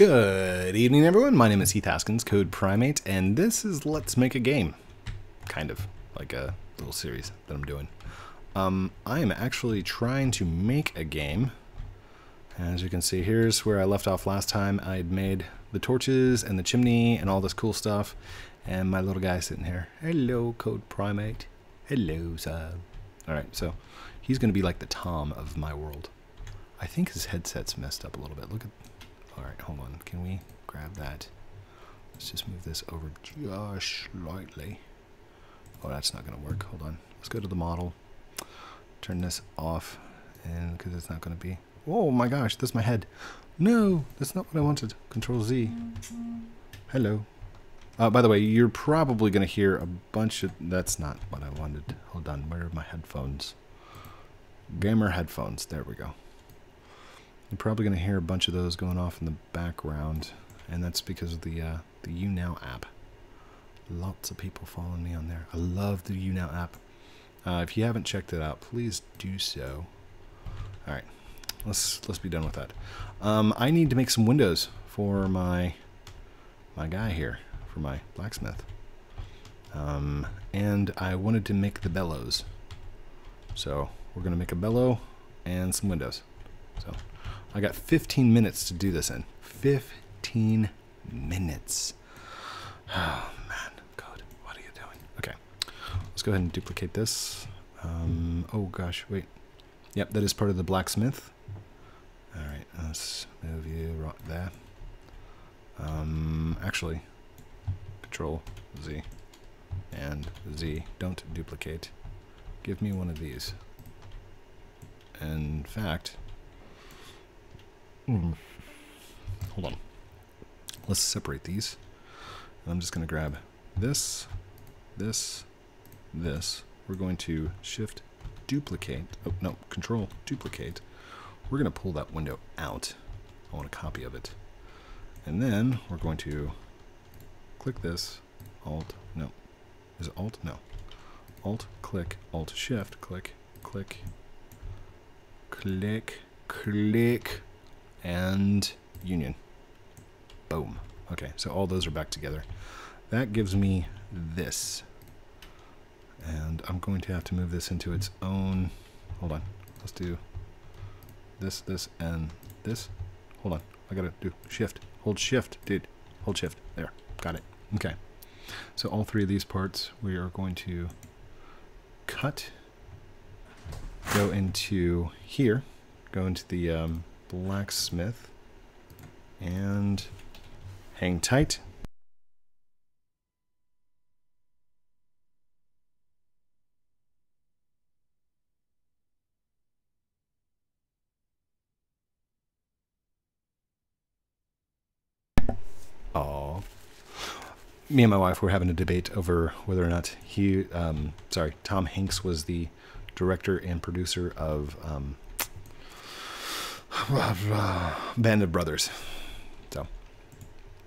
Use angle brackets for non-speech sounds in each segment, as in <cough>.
Good evening, everyone. My name is Heath Haskins, CodePrime8, and this is Let's Make a Game. Kind of, like a little series that I'm doing. Um, I am actually trying to make a game. As you can see, here's where I left off last time. I had made the torches and the chimney and all this cool stuff. And my little guy sitting here. Hello, CodePrime8. Hello, sir. Alright, so he's going to be like the Tom of my world. I think his headset's messed up a little bit. Look at Alright, hold on. Can we grab that? Let's just move this over just slightly. Oh, that's not going to work. Hold on. Let's go to the model. Turn this off. And because it's not going to be... Oh my gosh, that's my head. No, that's not what I wanted. Control Z. Hello. Uh, by the way, you're probably going to hear a bunch of... That's not what I wanted. Hold on. Where are my headphones? Gamer headphones. There we go. You're probably going to hear a bunch of those going off in the background, and that's because of the uh, the YouNow app. Lots of people following me on there. I love the YouNow app. Uh, if you haven't checked it out, please do so. All right, let's let's be done with that. Um, I need to make some windows for my my guy here, for my blacksmith. Um, and I wanted to make the bellows. So we're going to make a bellow and some windows. So I got 15 minutes to do this in. 15 minutes. Oh, man. God, what are you doing? Okay. Let's go ahead and duplicate this. Um, oh, gosh, wait. Yep, that is part of the blacksmith. All right, let's move you right there. Um, actually, Control Z and Z. Don't duplicate. Give me one of these. In fact, Hmm. Hold on. Let's separate these. I'm just going to grab this, this, this. We're going to shift duplicate. Oh, no, control duplicate. We're going to pull that window out. I want a copy of it. And then we're going to click this, alt, no. Is it alt? No. Alt, click, alt, shift, click, click, click, click, and union. Boom. Okay, so all those are back together. That gives me this. And I'm going to have to move this into its own... Hold on. Let's do this, this, and this. Hold on. I gotta do shift. Hold shift, dude. Hold shift. There. Got it. Okay. So all three of these parts we are going to cut, go into here, go into the um, blacksmith and hang tight. Oh, me and my wife were having a debate over whether or not he, um, sorry, Tom Hanks was the director and producer of um, <sighs> Band of Brothers. So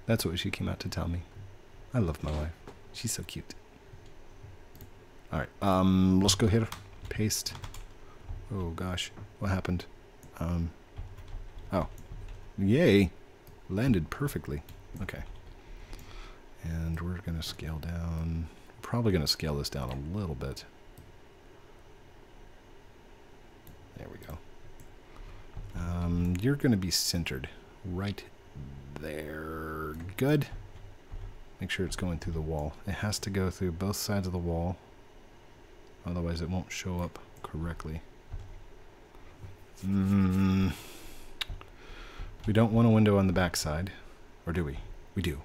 that's what she came out to tell me. I love my wife. She's so cute. All right, um, let's go here. Paste. Oh gosh, what happened? Um, oh, yay, landed perfectly. Okay, and we're gonna scale down. Probably gonna scale this down a little bit. There we go. Um, you're going to be centered right there. Good. Make sure it's going through the wall. It has to go through both sides of the wall. Otherwise it won't show up correctly. Mm, we don't want a window on the back side. Or do we? We do.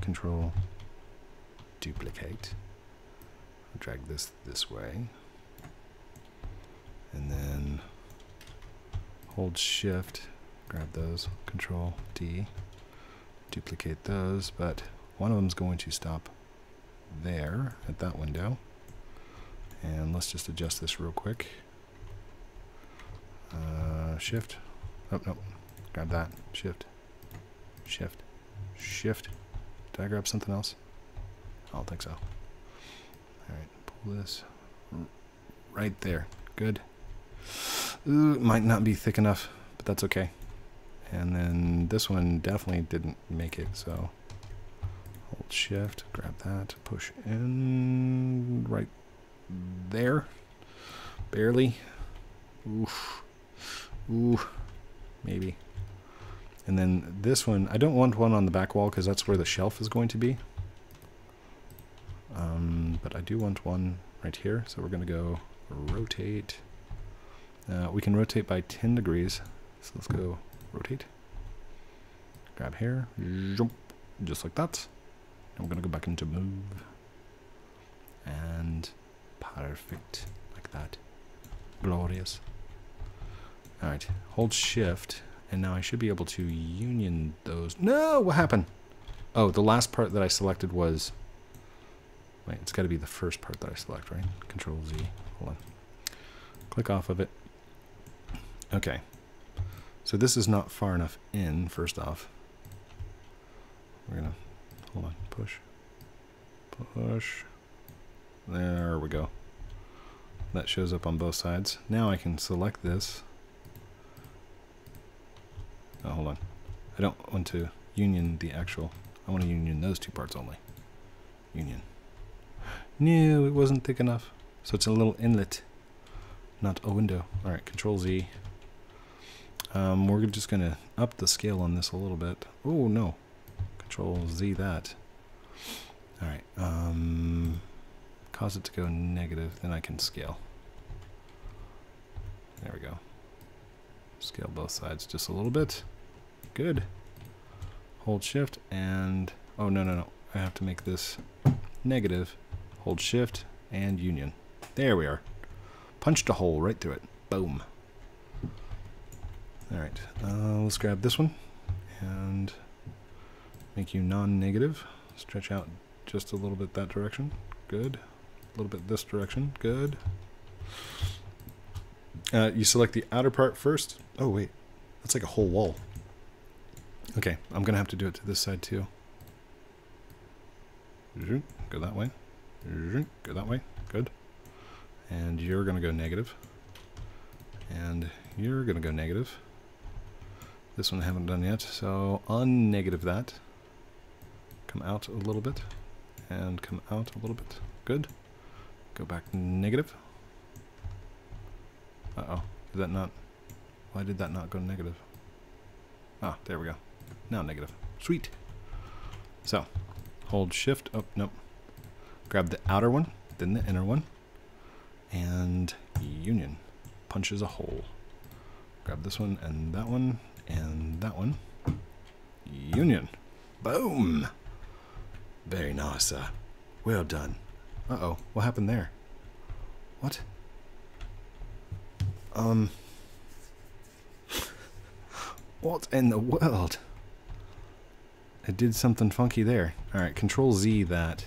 Control. Duplicate. Drag this this way. And then hold shift, grab those, control D, duplicate those, but one of them is going to stop there at that window. And let's just adjust this real quick. Uh, shift. Oh, no. Grab that. Shift. Shift. Shift. Did I grab something else? I don't think so. Alright, pull this right there. Good. Ooh, might not be thick enough, but that's okay. And then this one definitely didn't make it, so hold shift, grab that, push in right there. Barely. Oof. Ooh. Maybe. And then this one, I don't want one on the back wall because that's where the shelf is going to be. Um, but I do want one right here, so we're going to go rotate. Uh, we can rotate by 10 degrees, so let's go rotate. Grab here, jump, just like that. I'm going to go back into move. And perfect, like that. Glorious. Alright, hold shift, and now I should be able to union those. No, what happened? Oh, the last part that I selected was... Wait, it's got to be the first part that I select, right? Control Z. Hold on. Click off of it. Okay. So this is not far enough in, first off. We're going to... Hold on. Push. Push. There we go. That shows up on both sides. Now I can select this Oh, hold on. I don't want to union the actual... I want to union those two parts only. Union. No, it wasn't thick enough. So it's a little inlet, not a window. Alright, Control Z. Um, we're just going to up the scale on this a little bit. Oh, no. Control Z that. Alright, um, cause it to go negative, then I can scale. There we go. Scale both sides just a little bit. Good. Hold shift and, oh no, no, no. I have to make this negative. Hold shift and union. There we are. Punched a hole right through it. Boom. Alright, uh, let's grab this one and make you non-negative. Stretch out just a little bit that direction. Good. A little bit this direction. Good. Uh, you select the outer part first. Oh, wait. That's like a whole wall. Okay, I'm going to have to do it to this side too. Go that way. Go that way. Good. And you're going to go negative. And you're going to go negative. This one I haven't done yet, so unnegative that. Come out a little bit. And come out a little bit. Good. Go back negative. Uh-oh. Is that not... Why did that not go negative? Ah, there we go. Now negative. Sweet. So, hold shift. Oh, nope. Grab the outer one, then the inner one. And union. Punches a hole. Grab this one and that one and that one. Union. Boom! Very nice, uh, Well done. Uh-oh. What happened there? What? Um. <laughs> What in the world? It did something funky there. Alright, control Z that.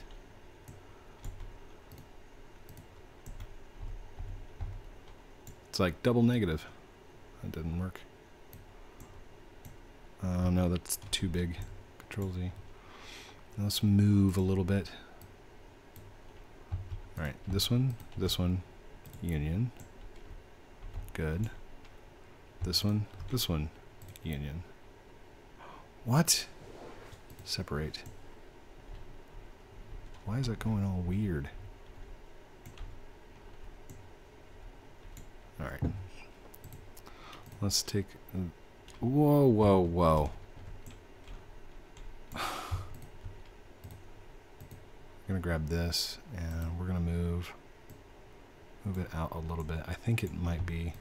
It's like double negative. That didn't work. Oh no, that's too big. Control Z. Let's move a little bit. Alright, this one, this one, union. Good. This one, this one, union. What? Separate. Why is that going all weird? Alright. Let's take... Whoa, whoa, whoa. <sighs> I'm to grab this, and we're to move move it out a little bit. I think it might be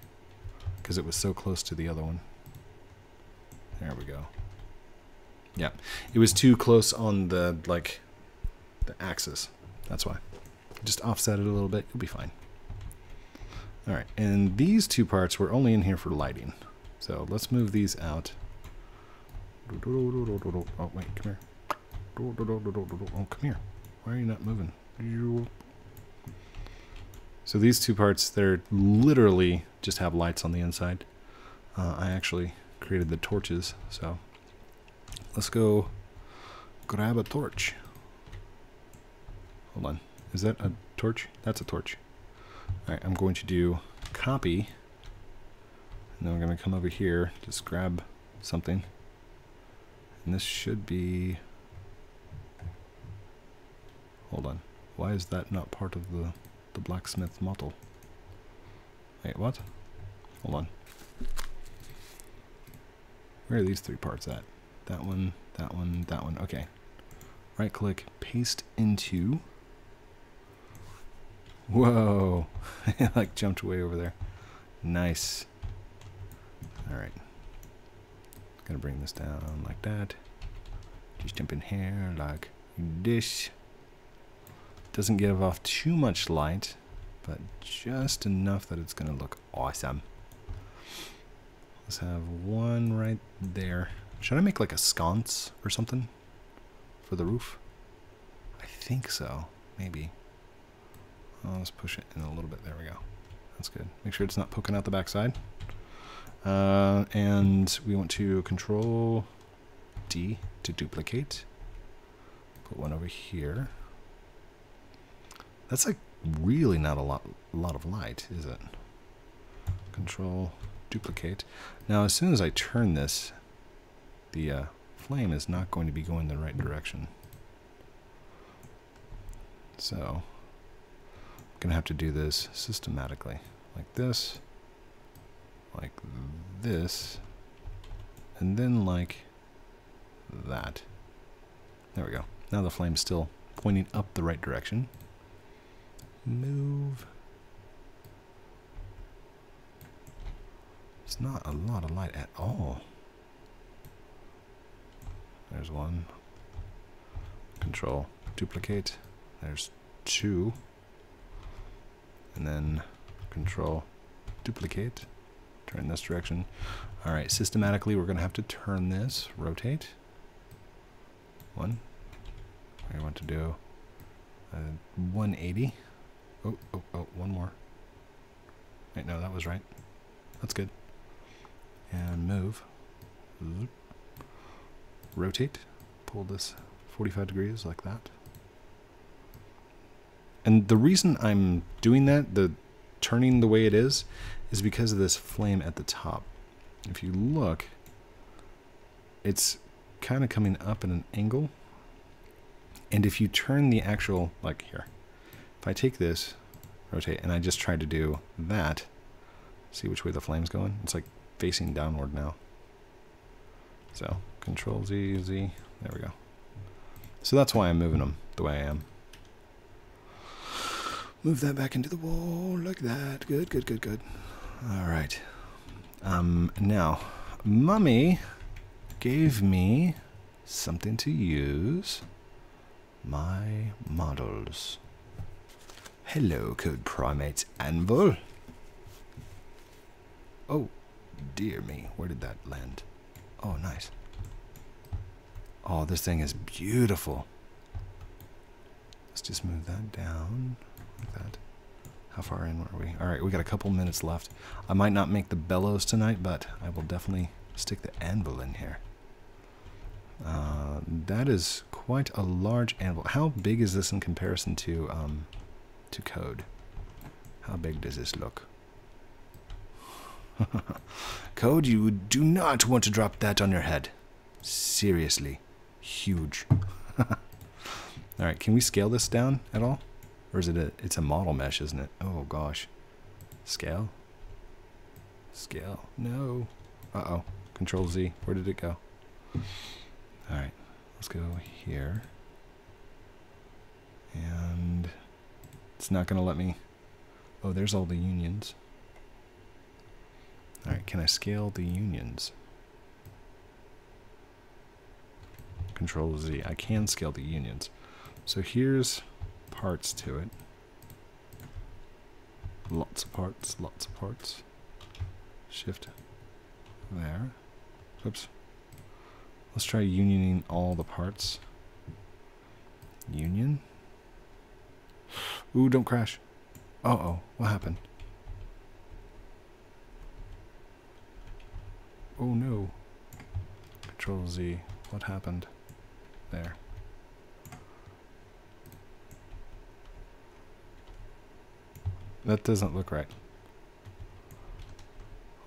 because it was so close to the other one. There we go. Yeah, it was too close on the like the axis. That's why. Just offset it a little bit. You'll be fine. All right, and these two parts were only in here for lighting. So let's move these out. Oh, wait, come here. Oh, come here. Why are you not moving? So these two parts, they're literally just have lights on the inside. Uh, I actually created the torches, so let's go grab a torch. Hold on. Is that a torch? That's a torch. Alright, I'm going to do copy. Then we're going to come over here, just grab something. And this should be... Hold on. Why is that not part of the, the blacksmith model? Wait, what? Hold on. Where are these three parts at? That one, that one, that one. Okay. Right click, paste into. Whoa. <laughs> it like jumped way over there. Nice. Alright. Gonna bring this down like that. Just jump in here like this. Doesn't give off too much light, but just enough that it's gonna look awesome. Let's have one right there. Should I make like a sconce or something for the roof? I think so. Maybe. Oh, let's push it in a little bit. There we go. That's good. Make sure it's not poking out the backside. Uh, and we want to control D to duplicate. Put one over here. That's like really not a lot, lot of light, is it? Control duplicate. Now, as soon as I turn this, the uh, flame is not going to be going the right direction. So, I'm going to have to do this systematically. Like this, this, and then like that. There we go. Now the flame's still pointing up the right direction. Move. It's not a lot of light at all. There's one. Control. Duplicate. There's two. And then control. Duplicate. Turn this direction. Alright, systematically we're going to have to turn this. Rotate. One. I want to do uh, 180. Oh, oh, oh, one more. Wait, no, that was right. That's good. And move. Rotate. Pull this 45 degrees like that. And the reason I'm doing that, the turning the way it is, is because of this flame at the top. If you look, it's kind of coming up at an angle. And if you turn the actual, like here, if I take this, rotate, and I just try to do that, see which way the flame's going? It's like facing downward now. So, Control Z, Z, there we go. So that's why I'm moving them the way I am. Move that back into the wall like that. Good, good, good, good. All right. Um, now, Mummy gave me something to use my models. Hello, CodePrime8's Anvil. Oh, dear me, where did that land? Oh, nice. Oh, this thing is beautiful. Let's just move that down like that. How far in are we? All right, we got a couple minutes left. I might not make the bellows tonight, but I will definitely stick the anvil in here. Uh, that is quite a large anvil. How big is this in comparison to um, to code? How big does this look? <laughs> code, you do not want to drop that on your head. Seriously, huge. <laughs> all right, can we scale this down at all? Or is it a, it's a model mesh, isn't it? Oh gosh. Scale? Scale. No. Uh-oh. Control Z. Where did it go? Alright. Let's go here. And it's not going to let me... Oh, there's all the unions. Alright, can I scale the unions? Control Z. I can scale the unions. So here's parts to it. Lots of parts, lots of parts. Shift there. Oops. Let's try unioning all the parts. Union. Ooh, don't crash. Uh oh, what happened? Oh no. Control Z. What happened? There. That doesn't look right.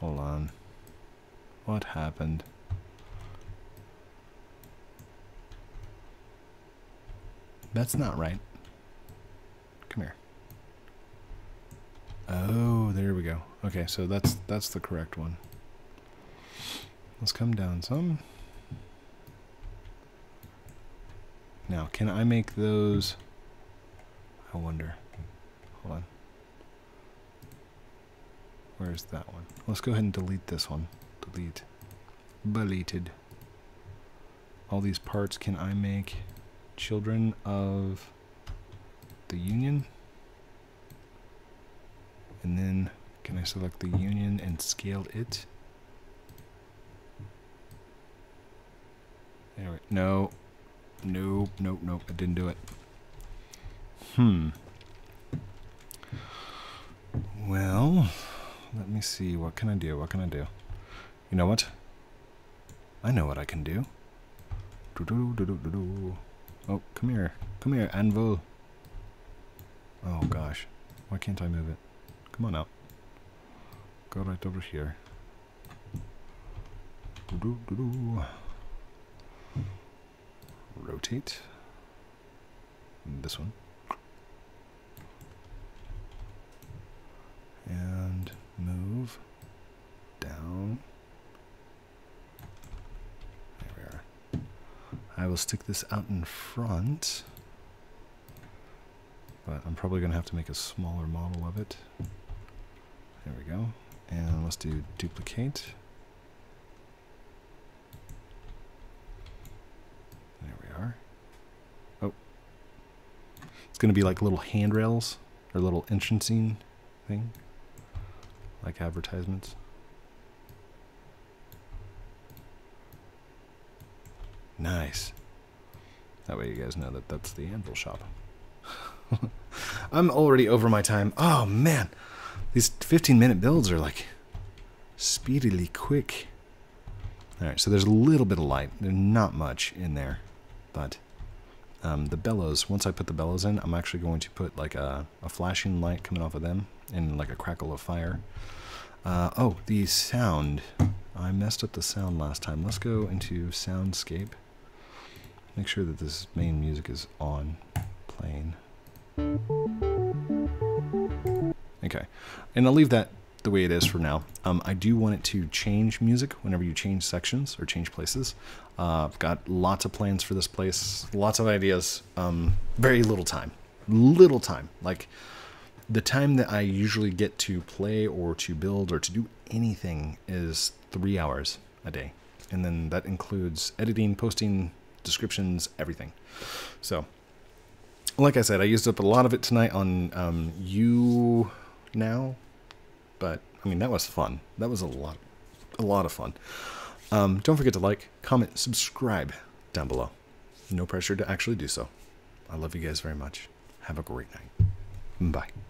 Hold on. What happened? That's not right. Come here. Oh, there we go. Okay, so that's that's the correct one. Let's come down some. Now, can I make those? I wonder. Hold on. Where's that one? Let's go ahead and delete this one. Delete. Deleted. All these parts can I make children of the union? And then can I select the union and scale it? Anyway, no. Nope, nope, nope. I didn't do it. Hmm. Well, let me see. What can I do? What can I do? You know what? I know what I can do. Do -do -do oh, come here. Come here, Anvil. Oh, gosh. Why can't I move it? Come on out. Go right over here. Rotate. This one. And move down. There we are. I will stick this out in front. But I'm probably going to have to make a smaller model of it. There we go. And let's do duplicate. There we are. Oh. It's going to be like little handrails or little entrancing thing. Like advertisements. Nice. That way you guys know that that's the anvil shop. <laughs> I'm already over my time. Oh man. These 15 minute builds are like speedily quick. Alright, so there's a little bit of light. There's not much in there. But um, the bellows, once I put the bellows in, I'm actually going to put like a, a flashing light coming off of them and like a crackle of fire. Uh, oh, the sound. I messed up the sound last time. Let's go into soundscape. Make sure that this main music is on, playing. Okay, and I'll leave that the way it is for now. Um, I do want it to change music whenever you change sections or change places. Uh, I've got lots of plans for this place, lots of ideas, um, very little time. Little time. Like, the time that I usually get to play or to build or to do anything is three hours a day. And then that includes editing, posting, descriptions, everything. So, like I said, I used up a lot of it tonight on um, you now, but I mean that was fun. That was a lot, a lot of fun. Um, don't forget to like, comment, subscribe down below. No pressure to actually do so. I love you guys very much. Have a great night. Bye.